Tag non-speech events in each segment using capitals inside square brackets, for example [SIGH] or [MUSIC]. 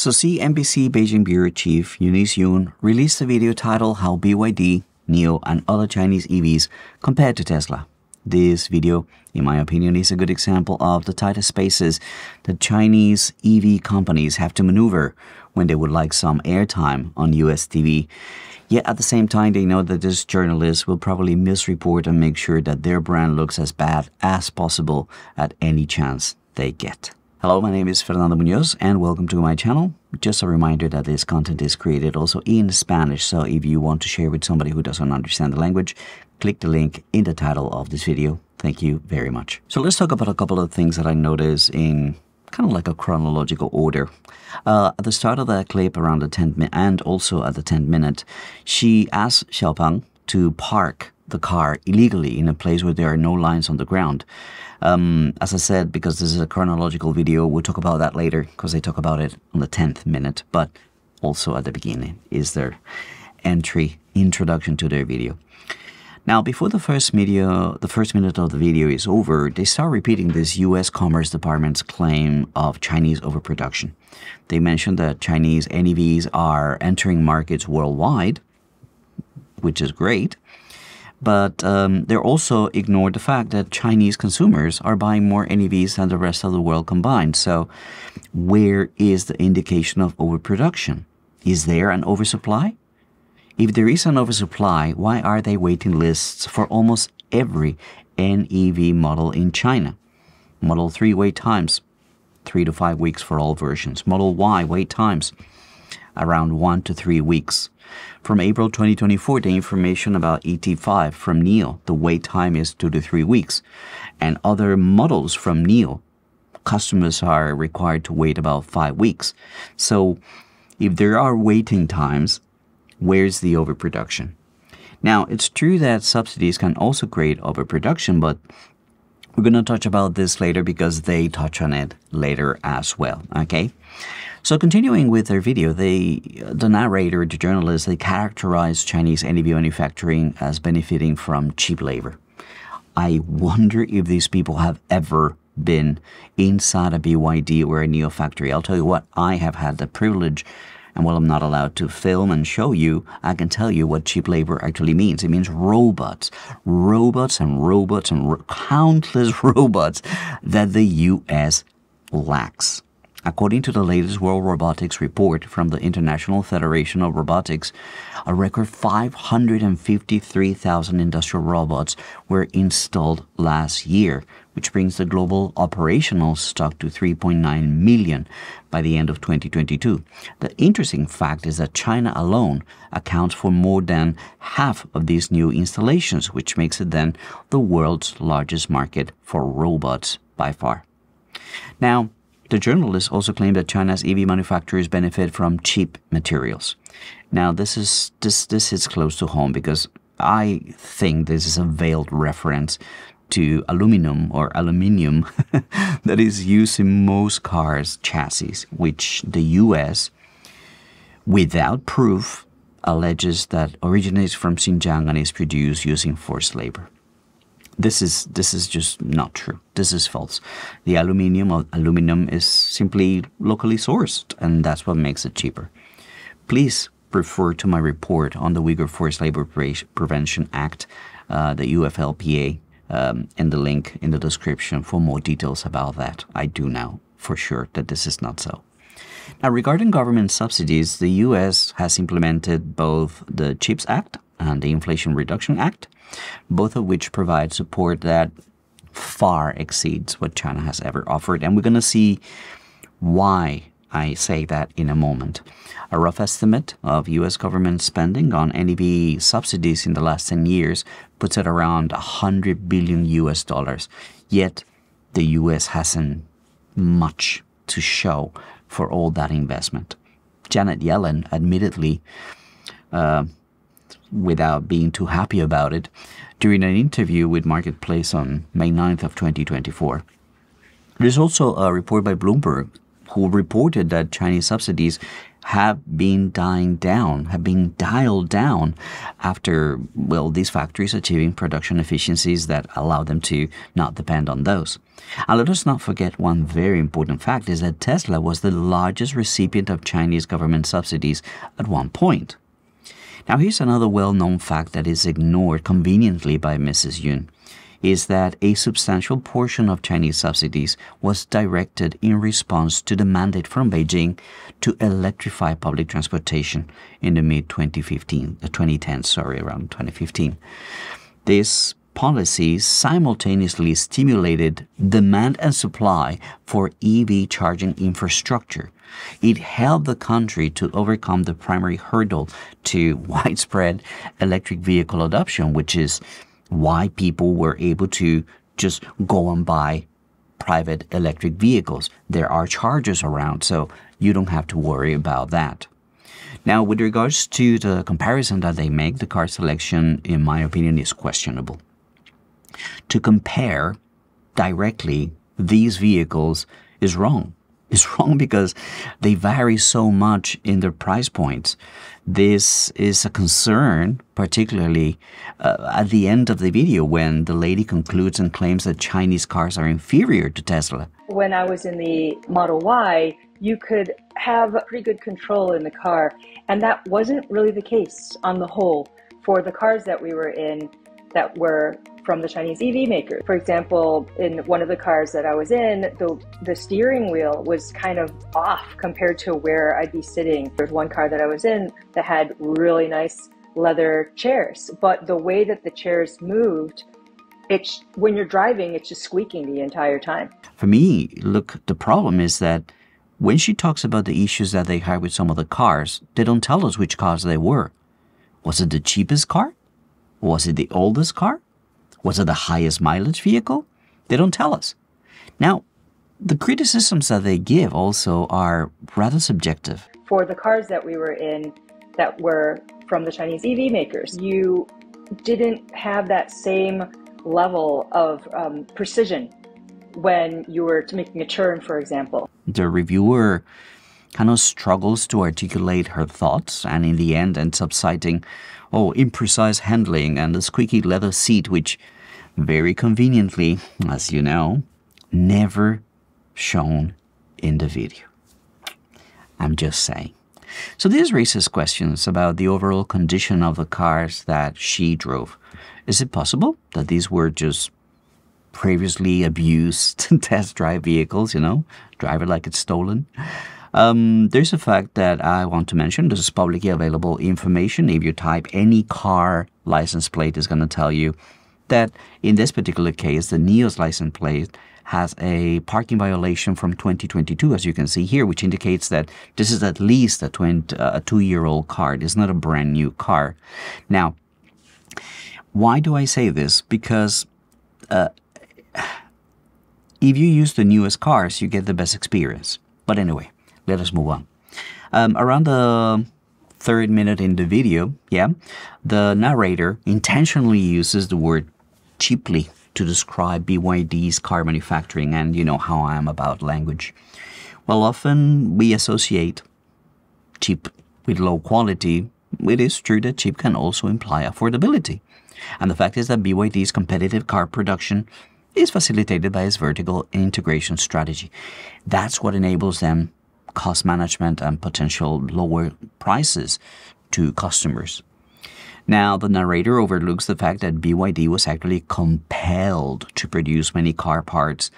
So CNBC Beijing Bureau Chief Eunice Yoon released a video titled How BYD, NIO, and other Chinese EVs compared to Tesla. This video, in my opinion, is a good example of the tighter spaces that Chinese EV companies have to maneuver when they would like some airtime on US TV. Yet at the same time, they know that this journalist will probably misreport and make sure that their brand looks as bad as possible at any chance they get. Hello, my name is Fernando Munoz and welcome to my channel. Just a reminder that this content is created also in Spanish, so if you want to share with somebody who doesn't understand the language, click the link in the title of this video. Thank you very much. So let's talk about a couple of things that I noticed in kind of like a chronological order. Uh, at the start of that clip, around the 10th minute, and also at the 10th minute, she asked Xiaopeng to park the car illegally in a place where there are no lines on the ground. Um, as I said, because this is a chronological video, we'll talk about that later because they talk about it on the 10th minute, but also at the beginning is their entry introduction to their video. Now, before the first video, the first minute of the video is over, they start repeating this U.S. Commerce Department's claim of Chinese overproduction. They mention that Chinese NEVs are entering markets worldwide, which is great, but um, they also ignored the fact that Chinese consumers are buying more NEVs than the rest of the world combined. So, where is the indication of overproduction? Is there an oversupply? If there is an oversupply, why are they waiting lists for almost every NEV model in China? Model 3 wait times, 3 to 5 weeks for all versions. Model Y wait times, around 1 to 3 weeks. From April 2024, the information about ET5 from NIO, the wait time is 2 to 3 weeks. And other models from NIO, customers are required to wait about 5 weeks. So if there are waiting times, where's the overproduction? Now, it's true that subsidies can also create overproduction, but we're going to touch about this later because they touch on it later as well, okay? So continuing with their video, they, the narrator, the journalist, they characterize Chinese NEV manufacturing as benefiting from cheap labor. I wonder if these people have ever been inside a BYD or a NIO factory. I'll tell you what, I have had the privilege and while I'm not allowed to film and show you, I can tell you what cheap labor actually means. It means robots, robots and robots and ro countless [LAUGHS] robots that the U.S. lacks. According to the latest World Robotics report from the International Federation of Robotics, a record 553,000 industrial robots were installed last year, which brings the global operational stock to 3.9 million by the end of 2022. The interesting fact is that China alone accounts for more than half of these new installations, which makes it then the world's largest market for robots by far. Now, the journalist also claimed that China's EV manufacturers benefit from cheap materials. Now, this is this this hits close to home because I think this is a veiled reference to aluminum or aluminium [LAUGHS] that is used in most cars' chassis, which the U.S. without proof alleges that originates from Xinjiang and is produced using forced labor. This is this is just not true. This is false. The aluminium or aluminum is simply locally sourced, and that's what makes it cheaper. Please refer to my report on the Uyghur Forced Labor Prevention Act, uh, the UFLPA, um, in the link in the description for more details about that. I do know for sure that this is not so. Now, regarding government subsidies, the U.S. has implemented both the CHIPS Act and the Inflation Reduction Act, both of which provide support that far exceeds what China has ever offered. And we're going to see why I say that in a moment. A rough estimate of US government spending on NEV subsidies in the last 10 years puts it around 100 billion US dollars. Yet the US hasn't much to show for all that investment. Janet Yellen admittedly uh, without being too happy about it during an interview with Marketplace on May 9th of 2024. There's also a report by Bloomberg who reported that Chinese subsidies have been dying down, have been dialed down after, well, these factories achieving production efficiencies that allow them to not depend on those. And let us not forget one very important fact is that Tesla was the largest recipient of Chinese government subsidies at one point. Now, here's another well known fact that is ignored conveniently by Mrs. Yoon is that a substantial portion of Chinese subsidies was directed in response to the mandate from Beijing to electrify public transportation in the mid 2015, the uh, 2010, sorry, around 2015. This policy simultaneously stimulated demand and supply for EV charging infrastructure. It helped the country to overcome the primary hurdle to [LAUGHS] widespread electric vehicle adoption, which is why people were able to just go and buy private electric vehicles. There are chargers around, so you don't have to worry about that. Now, with regards to the comparison that they make, the car selection, in my opinion, is questionable. To compare directly these vehicles is wrong [LAUGHS] is wrong because they vary so much in their price points. This is a concern, particularly uh, at the end of the video when the lady concludes and claims that Chinese cars are inferior to Tesla. When I was in the Model Y, you could have pretty good control in the car, and that wasn't really the case on the whole for the cars that we were in that were from the Chinese EV makers. For example, in one of the cars that I was in, the, the steering wheel was kind of off compared to where I'd be sitting. There's one car that I was in that had really nice leather chairs, but the way that the chairs moved, it's when you're driving, it's just squeaking the entire time. For me, look, the problem is that when she talks about the issues that they had with some of the cars, they don't tell us which cars they were. Was it the cheapest car? Was it the oldest car? Was it the highest mileage vehicle? They don't tell us. Now, the criticisms that they give also are rather subjective. For the cars that we were in that were from the Chinese EV makers, you didn't have that same level of um, precision when you were making a turn, for example. The reviewer kind of struggles to articulate her thoughts and in the end ends up citing, oh, imprecise handling and the squeaky leather seat, which very conveniently, as you know, never shown in the video. I'm just saying. So this raises questions about the overall condition of the cars that she drove. Is it possible that these were just previously abused [LAUGHS] test drive vehicles, you know, drive it like it's stolen? Um, there's a fact that I want to mention. This is publicly available information. If you type any car license plate, is going to tell you that in this particular case, the NIO's license plate has a parking violation from 2022, as you can see here, which indicates that this is at least a, 20, uh, a two-year-old car. It's not a brand new car. Now, why do I say this? Because uh, if you use the newest cars, you get the best experience. But anyway, let us move on. Um, around the third minute in the video, yeah, the narrator intentionally uses the word cheaply to describe BYD's car manufacturing and you know how I am about language. Well, often we associate cheap with low quality. It is true that cheap can also imply affordability. And the fact is that BYD's competitive car production is facilitated by its vertical integration strategy. That's what enables them cost management and potential lower prices to customers. Now, the narrator overlooks the fact that BYD was actually compelled to produce many car parts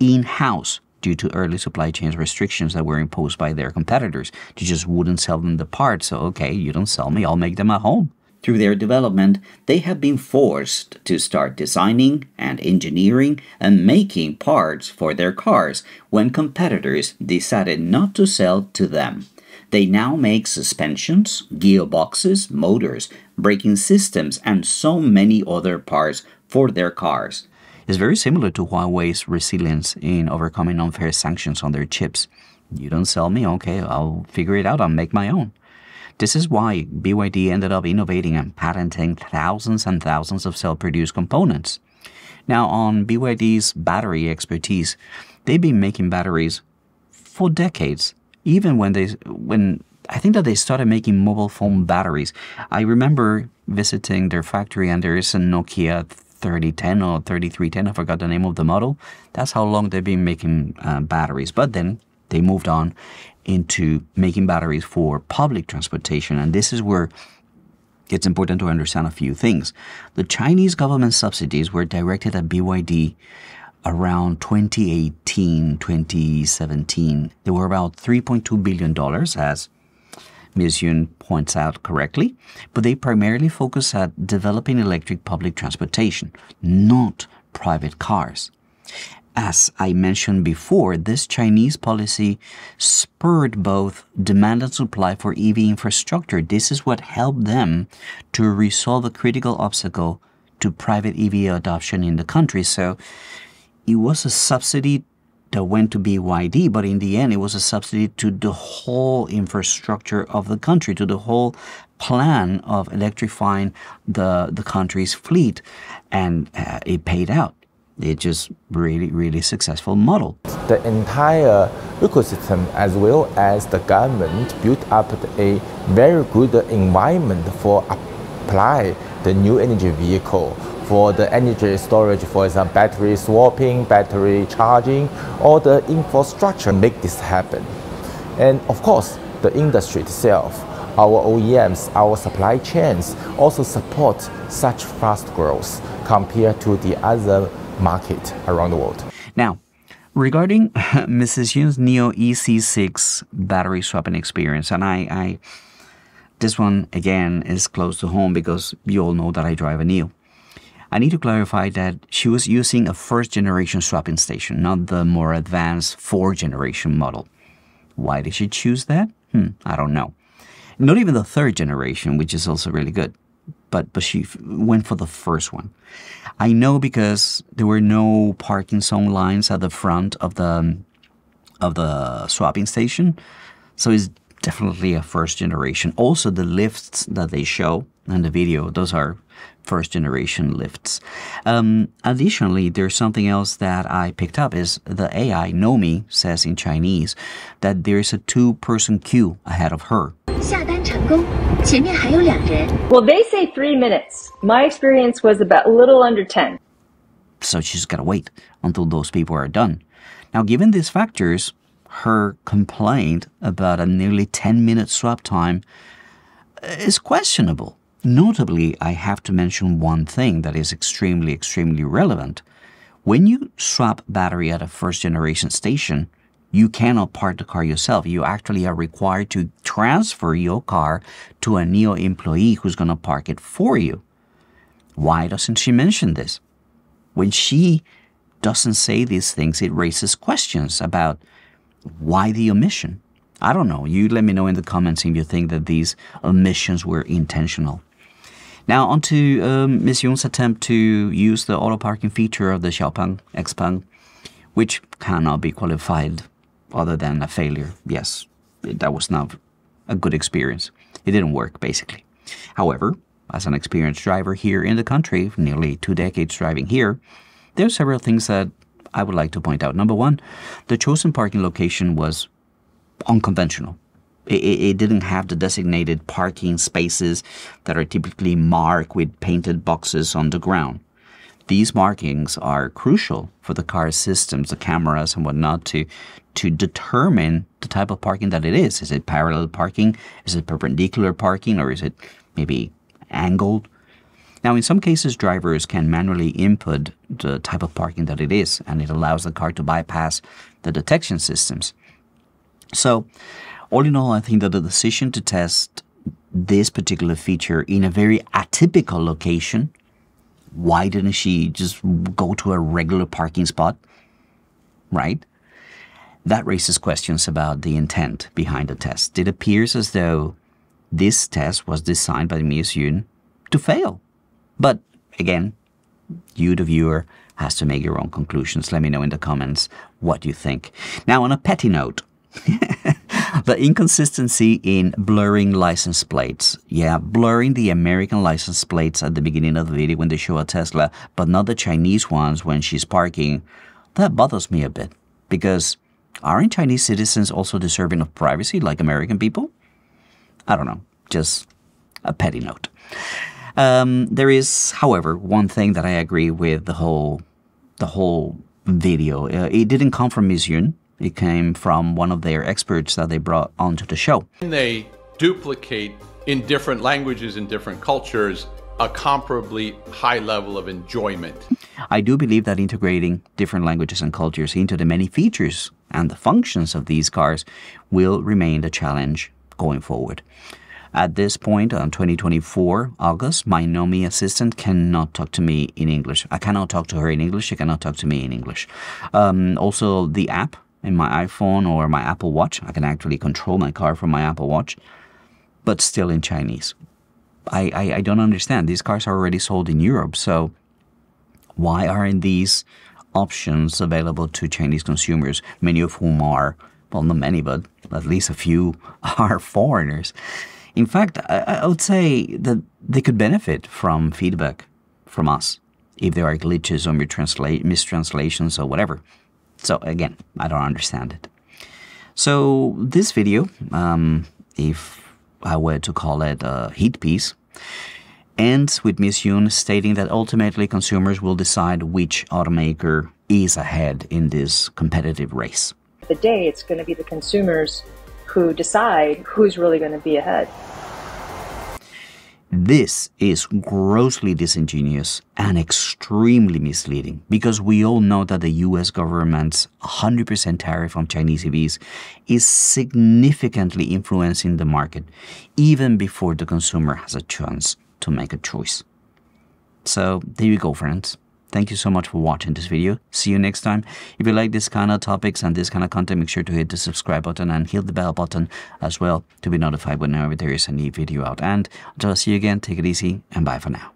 in house due to early supply chain restrictions that were imposed by their competitors. They just wouldn't sell them the parts, so okay, you don't sell me, I'll make them at home. Through their development, they have been forced to start designing and engineering and making parts for their cars when competitors decided not to sell to them. They now make suspensions, gearboxes, motors, braking systems, and so many other parts for their cars. It's very similar to Huawei's resilience in overcoming unfair sanctions on their chips. You don't sell me, okay, I'll figure it out, I'll make my own. This is why BYD ended up innovating and patenting thousands and thousands of self produced components. Now, on BYD's battery expertise, they've been making batteries for decades, even when they when I think that they started making mobile phone batteries. I remember visiting their factory and there is a Nokia 3010 or 3310, I forgot the name of the model. That's how long they've been making uh, batteries. But then they moved on into making batteries for public transportation. And this is where it's important to understand a few things. The Chinese government subsidies were directed at BYD around 2018, 2017. They were about $3.2 billion, as Ms. Yoon points out correctly, but they primarily focus at developing electric public transportation, not private cars. As I mentioned before, this Chinese policy spurred both demand and supply for EV infrastructure. This is what helped them to resolve a critical obstacle to private EV adoption in the country. So it was a subsidy that went to BYD, but in the end, it was a subsidy to the whole infrastructure of the country, to the whole plan of electrifying the, the country's fleet, and uh, it paid out. It's just really, really successful model. The entire ecosystem as well as the government built up a very good environment for apply the new energy vehicle for the energy storage, for example, battery swapping, battery charging, all the infrastructure make this happen. And of course, the industry itself, our OEMs, our supply chains also support such fast growth compared to the other market around the world. Now, regarding [LAUGHS] Mrs. Yoon's NIO EC6 battery swapping experience, and I, I, this one again is close to home because you all know that I drive a NIO. I need to clarify that she was using a first generation swapping station, not the more advanced four generation model. Why did she choose that? Hmm, I don't know. Not even the third generation, which is also really good, but but she went for the first one. I know because there were no parking zone lines at the front of the of the swapping station, so it's definitely a first generation. Also, the lifts that they show in the video, those are first generation lifts. Um, additionally, there's something else that I picked up is the AI Nomi says in Chinese that there's a two person queue ahead of her. Well, they say three minutes. My experience was about a little under 10. So she's got to wait until those people are done. Now, given these factors, her complaint about a nearly 10 minute swap time uh, is questionable. Notably, I have to mention one thing that is extremely, extremely relevant. When you swap battery at a first generation station, you cannot park the car yourself. You actually are required to transfer your car to a NIO employee who's going to park it for you. Why doesn't she mention this? When she doesn't say these things, it raises questions about why the omission. I don't know. You let me know in the comments if you think that these omissions were intentional. Now, on to um, Ms. Yoon's attempt to use the auto parking feature of the Xiaopeng Xpeng, which cannot be qualified other than a failure. Yes, that was not a good experience. It didn't work, basically. However, as an experienced driver here in the country, nearly two decades driving here, there are several things that I would like to point out. Number one, the chosen parking location was unconventional. It, it, didn't have the designated parking spaces that are typically marked with painted boxes on the ground. These markings are crucial for the car systems, the cameras and whatnot to to determine the type of parking that it is. Is it parallel parking? Is it perpendicular parking? Or is it maybe angled? Now, in some cases, drivers can manually input the type of parking that it is, and it allows the car to bypass the detection systems. So, all in all, I think that the decision to test this particular feature in a very atypical location, why didn't she just go to a regular parking spot? Right? That raises questions about the intent behind the test. It appears as though this test was designed by Ms. Yoon to fail. But again, you, the viewer, has to make your own conclusions. Let me know in the comments what you think. Now, on a petty note, [LAUGHS] the inconsistency in blurring license plates. Yeah, blurring the American license plates at the beginning of the video when they show a Tesla, but not the Chinese ones when she's parking. That bothers me a bit because aren't Chinese citizens also deserving of privacy like American people? I don't know, just a petty note. Um, there is, however, one thing that I agree with the whole the whole video. Uh, it didn't come from Miss Yoon. It came from one of their experts that they brought onto the show. They duplicate in different languages in different cultures a comparably high level of enjoyment. I do believe that integrating different languages and cultures into the many features and the functions of these cars will remain the challenge going forward. At this point, on 2024 August, my Nomi assistant cannot talk to me in English. I cannot talk to her in English. She cannot talk to me in English. Um, also, the app in my iPhone or my Apple Watch, I can actually control my car from my Apple Watch, but still in Chinese. I, I, I don't understand. These cars are already sold in Europe, so why aren't these options available to Chinese consumers, many of whom are, well, not many, but at least a few [LAUGHS] are foreigners? In fact, I, I would say that they could benefit from feedback from us if there are glitches or mistranslations or whatever. So again, I don't understand it. So this video, um, if I were to call it a heat piece, ends with Miss Yoon stating that ultimately consumers will decide which automaker is ahead in this competitive race. The day it's going to be the consumers who decide who's really going to be ahead. This is grossly disingenuous and extremely misleading because we all know that the US government's 100% tariff on Chinese EVs is significantly influencing the market even before the consumer has a chance to make a choice. So there you go, friends. Thank you so much for watching this video. See you next time. If you like this kind of topics and this kind of content, make sure to hit the subscribe button and hit the bell button as well to be notified whenever there is a new video out. And until I see you again, take it easy and bye for now.